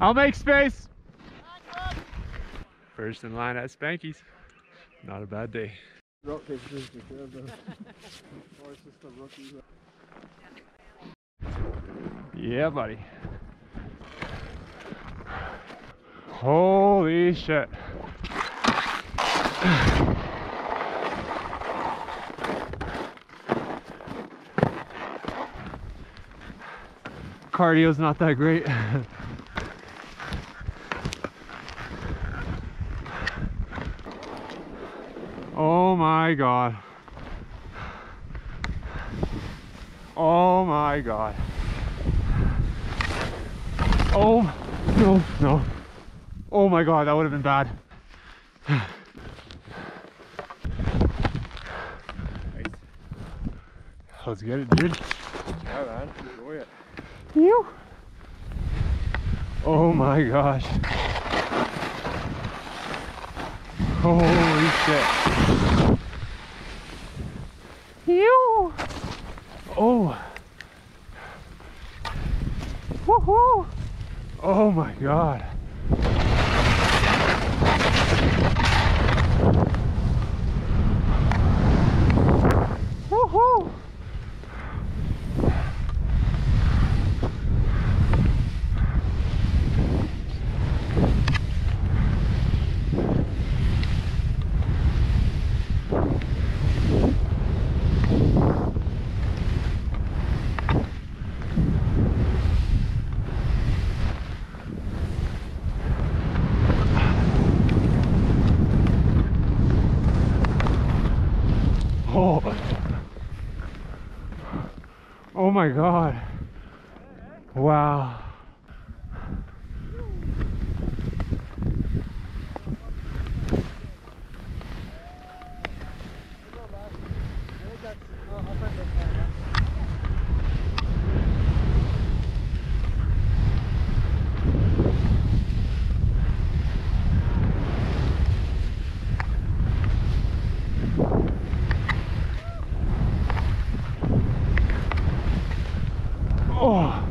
I'll make space. First in line at Spanky's. Not a bad day. Yeah, buddy. Holy shit. Cardio's not that great. Oh my god. Oh my god. Oh no, no. Oh my god, that would have been bad. Let's get it, dude. Yeah, man. Enjoy it. You. Oh my gosh. Holy shit. You. Oh. Woohoo. Oh my god. Woohoo. Oh. Oh my god. Wow. 哇、